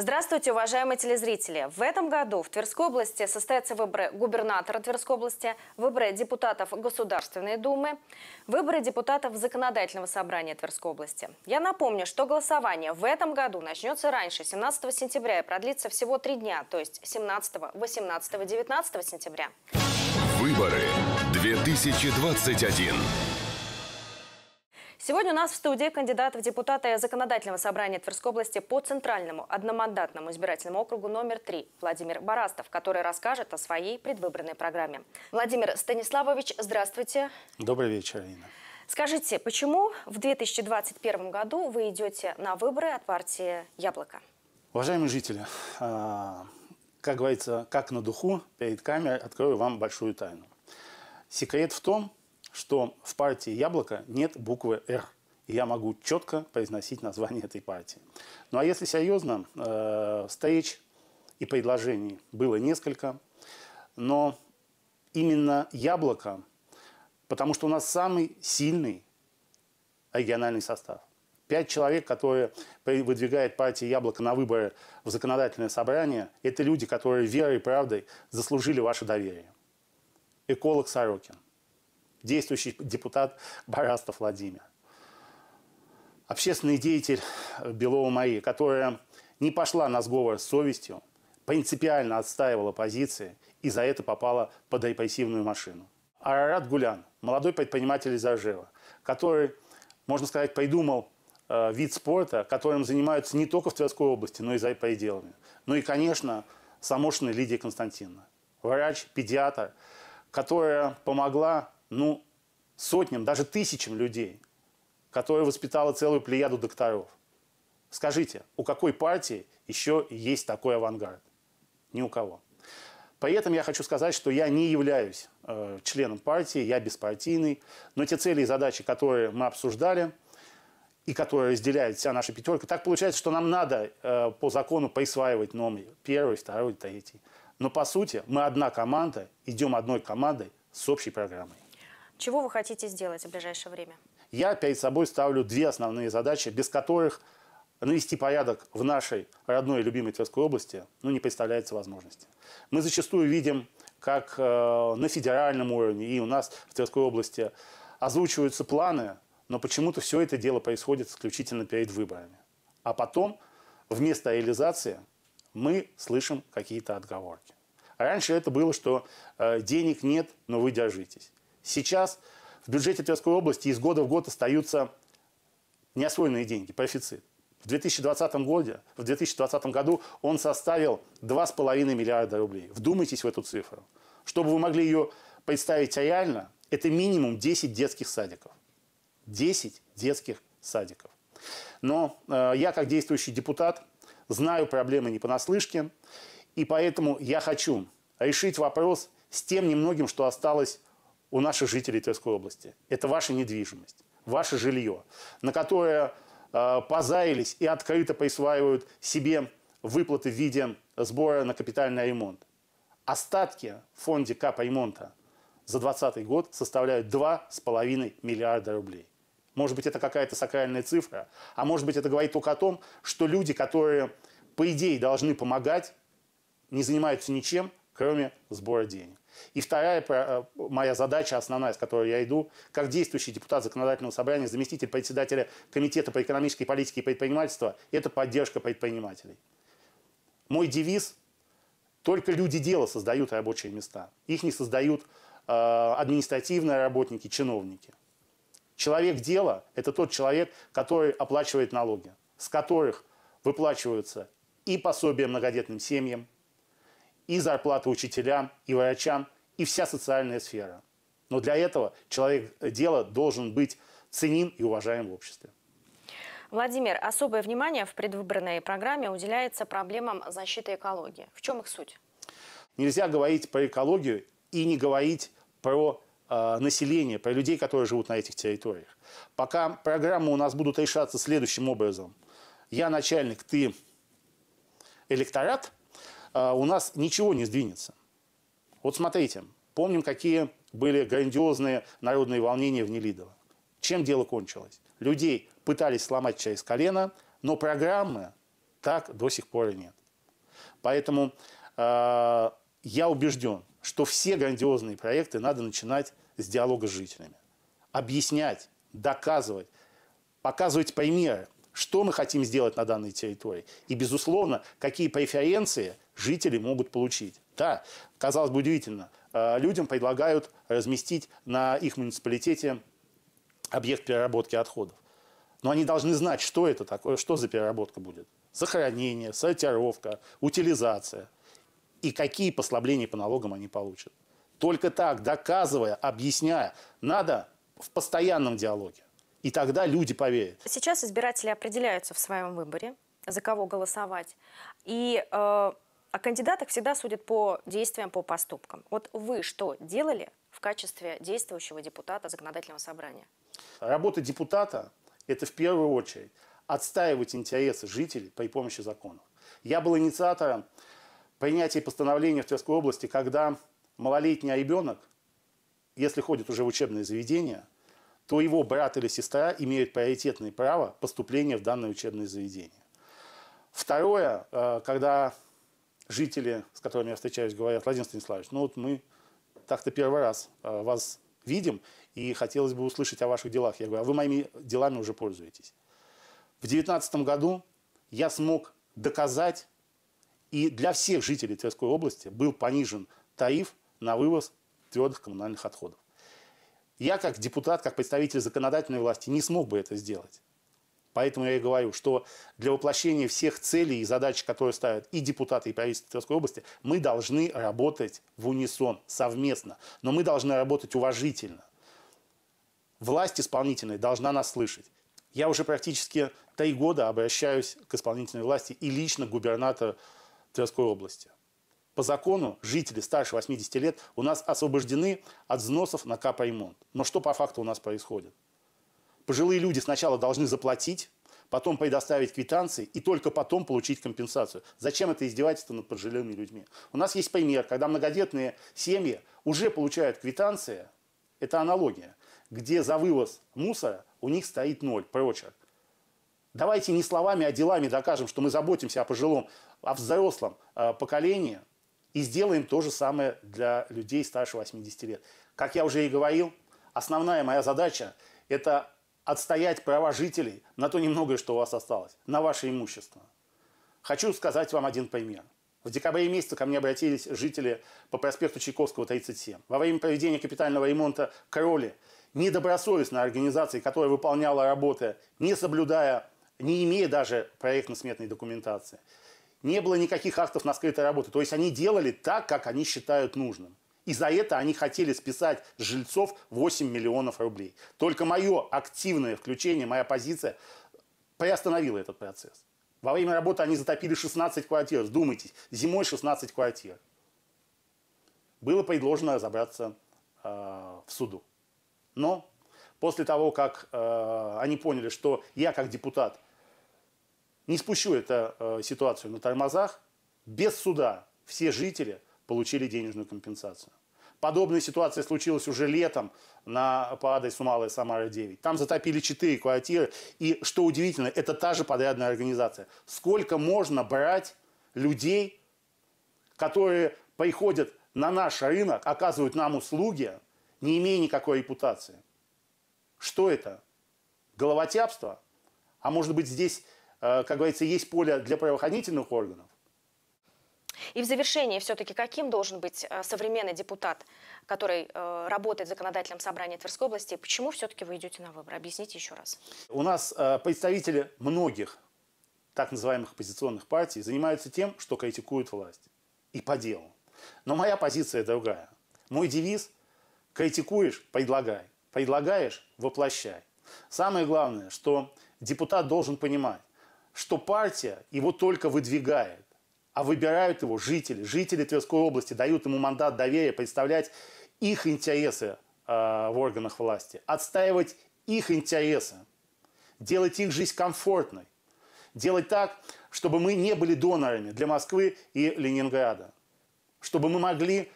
Здравствуйте, уважаемые телезрители! В этом году в Тверской области состоятся выборы губернатора Тверской области, выборы депутатов Государственной Думы, выборы депутатов Законодательного собрания Тверской области. Я напомню, что голосование в этом году начнется раньше, 17 сентября, и продлится всего три дня, то есть 17, 18, 19 сентября. Выборы 2021. Сегодня у нас в студии кандидат в депутаты Законодательного собрания Тверской области по Центральному одномандатному избирательному округу номер 3 Владимир Барастов, который расскажет о своей предвыборной программе. Владимир Станиславович, здравствуйте. Добрый вечер, Ирина. Скажите, почему в 2021 году вы идете на выборы от партии «Яблоко»? Уважаемые жители, а, как говорится, как на духу, перед камерой открою вам большую тайну. Секрет в том, что в партии «Яблоко» нет буквы «Р». И я могу четко произносить название этой партии. Ну а если серьезно, э, встреч и предложений было несколько, но именно «Яблоко», потому что у нас самый сильный региональный состав. Пять человек, которые выдвигает партия «Яблоко» на выборы в законодательное собрание, это люди, которые верой и правдой заслужили ваше доверие. Эколог Сорокин – действующий депутат Барастов Владимир. Общественный деятель Белова Мария, которая не пошла на сговор с совестью, принципиально отстаивала позиции и за это попала под репрессивную машину. Арарат Гулян, молодой предприниматель из Оржева, который, можно сказать, придумал э, вид спорта, которым занимаются не только в Тверской области, но и за пределами. Ну и, конечно, Самошина Лидия Константиновна, врач, педиатр, которая помогла ну, сотням, даже тысячам людей, которая воспитала целую плеяду докторов. Скажите, у какой партии еще есть такой авангард? Ни у кого. При этом я хочу сказать, что я не являюсь э, членом партии, я беспартийный, но те цели и задачи, которые мы обсуждали и которые разделяет вся наша пятерка, так получается, что нам надо э, по закону присваивать номер первый, второй, третий. Но по сути мы одна команда, идем одной командой с общей программой. Чего вы хотите сделать в ближайшее время? Я перед собой ставлю две основные задачи, без которых навести порядок в нашей родной и любимой Тверской области ну, не представляется возможности. Мы зачастую видим, как э, на федеральном уровне и у нас в Тверской области озвучиваются планы, но почему-то все это дело происходит исключительно перед выборами. А потом вместо реализации мы слышим какие-то отговорки. Раньше это было, что э, денег нет, но вы держитесь. Сейчас в бюджете Тверской области из года в год остаются неосвоенные деньги, профицит. В 2020 году, в 2020 году он составил 2,5 миллиарда рублей. Вдумайтесь в эту цифру. Чтобы вы могли ее представить реально, это минимум 10 детских садиков. 10 детских садиков. Но э, я, как действующий депутат, знаю проблемы не понаслышке, и поэтому я хочу решить вопрос с тем немногим, что осталось у наших жителей Тверской области. Это ваша недвижимость, ваше жилье, на которое э, позаились и открыто присваивают себе выплаты в виде сбора на капитальный ремонт. Остатки в фонде капремонта за 2020 год составляют 2,5 миллиарда рублей. Может быть, это какая-то сакральная цифра, а может быть, это говорит только о том, что люди, которые, по идее, должны помогать, не занимаются ничем, кроме сбора денег. И вторая э, моя задача, основная, с которой я иду, как действующий депутат Законодательного собрания, заместитель председателя Комитета по экономической политике и предпринимательству, это поддержка предпринимателей. Мой девиз – только люди дела создают рабочие места. Их не создают э, административные работники, чиновники. Человек дела – это тот человек, который оплачивает налоги, с которых выплачиваются и пособия многодетным семьям, и зарплаты учителям, и врачам, и вся социальная сфера. Но для этого человек дела должен быть ценим и уважаем в обществе. Владимир, особое внимание в предвыборной программе уделяется проблемам защиты экологии. В чем их суть? Нельзя говорить про экологию и не говорить про э, население, про людей, которые живут на этих территориях. Пока программы у нас будут решаться следующим образом. Я начальник, ты электорат – у нас ничего не сдвинется. Вот смотрите, помним, какие были грандиозные народные волнения в Нелидово. Чем дело кончилось? Людей пытались сломать через колено, но программы Так до сих пор и нет. Поэтому э, я убежден, что все грандиозные проекты надо начинать с диалога с жителями. Объяснять, доказывать, показывать примеры, что мы хотим сделать на данной территории. И, безусловно, какие преференции жители могут получить. Да, казалось бы, удивительно. Э, людям предлагают разместить на их муниципалитете объект переработки отходов. Но они должны знать, что это такое, что за переработка будет. Захоронение, сортировка, утилизация. И какие послабления по налогам они получат. Только так, доказывая, объясняя, надо в постоянном диалоге. И тогда люди поверят. Сейчас избиратели определяются в своем выборе, за кого голосовать. И э, о кандидатах всегда судят по действиям, по поступкам. Вот вы что делали в качестве действующего депутата законодательного собрания? Работа депутата – это в первую очередь отстаивать интересы жителей при помощи законов. Я был инициатором принятия постановления в Тверской области, когда малолетний ребенок, если ходит уже в учебное заведение, то его брат или сестра имеют приоритетное право поступления в данное учебное заведение. Второе, э, когда жители, с которыми я встречаюсь, говорят, Владимир Станиславович, ну вот мы так-то первый раз э, вас видим, и хотелось бы услышать о ваших делах. Я говорю, а вы моими делами уже пользуетесь. В 2019 году я смог доказать, и для всех жителей Тверской области был понижен тариф на вывоз твердых коммунальных отходов. Я как депутат, как представитель законодательной власти не смог бы это сделать. Поэтому я и говорю, что для воплощения всех целей и задач, которые ставят и депутаты, и правительство Тверской области, мы должны работать в унисон, совместно. Но мы должны работать уважительно. Власть исполнительная должна нас слышать. Я уже практически три года обращаюсь к исполнительной власти и лично к губернатору Тверской области. По закону жители старше 80 лет у нас освобождены от взносов на капремонт. Но что по факту у нас происходит? Пожилые люди сначала должны заплатить, потом предоставить квитанции и только потом получить компенсацию. Зачем это издевательство над пожилыми людьми? У нас есть пример, когда многодетные семьи уже получают квитанции, это аналогия, где за вывоз мусора у них стоит ноль, прочерк. Давайте не словами, а делами докажем, что мы заботимся о пожилом, о взрослом э, поколении и сделаем то же самое для людей старше 80 лет. Как я уже и говорил, основная моя задача – это отстоять права жителей на то немногое, что у вас осталось, на ваше имущество. Хочу сказать вам один пример. В декабре месяце ко мне обратились жители по проспекту Чайковского, 37. Во время проведения капитального ремонта кроли недобросовестной организации, которая выполняла работы, не соблюдая, не имея даже проектно-сметной документации, не было никаких актов на скрытой работе. То есть они делали так, как они считают нужным. И за это они хотели списать жильцов 8 миллионов рублей. Только мое активное включение, моя позиция приостановила этот процесс. Во время работы они затопили 16 квартир. Вдумайтесь, зимой 16 квартир. Было предложено разобраться э, в суду. Но после того, как э, они поняли, что я как депутат не спущу эту э, ситуацию на тормозах, без суда все жители получили денежную компенсацию. Подобная ситуация случилась уже летом на, по адресу Малая Самара 9. Там затопили 4 квартиры. И, что удивительно, это та же подрядная организация. Сколько можно брать людей, которые приходят на наш рынок, оказывают нам услуги, не имея никакой репутации? Что это? Головотяпство? А может быть здесь, э, как говорится, есть поле для правоохранительных органов? И в завершении все-таки каким должен быть э, современный депутат, который э, работает в законодательном собрании Тверской области? Почему все-таки вы идете на выборы? Объясните еще раз. У нас э, представители многих так называемых оппозиционных партий занимаются тем, что критикуют власть. И по делу. Но моя позиция другая. Мой девиз – критикуешь – предлагай. Предлагаешь – воплощай. Самое главное, что депутат должен понимать, что партия его только выдвигает а выбирают его жители. Жители Тверской области дают ему мандат доверия представлять их интересы э, в органах власти, отстаивать их интересы, делать их жизнь комфортной, делать так, чтобы мы не были донорами для Москвы и Ленинграда, чтобы мы могли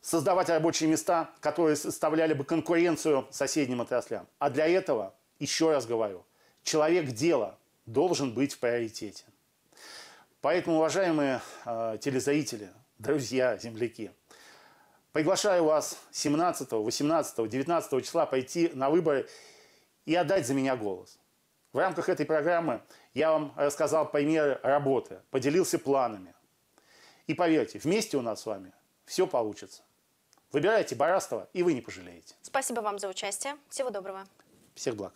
создавать рабочие места, которые составляли бы конкуренцию соседним отраслям. А для этого, еще раз говорю, человек дела, должен быть в приоритете. Поэтому, уважаемые э, телезрители, друзья, земляки, приглашаю вас 17, 18, 19 числа пойти на выборы и отдать за меня голос. В рамках этой программы я вам рассказал примеры работы, поделился планами. И поверьте, вместе у нас с вами все получится. Выбирайте Барастова, и вы не пожалеете. Спасибо вам за участие. Всего доброго. Всех благ.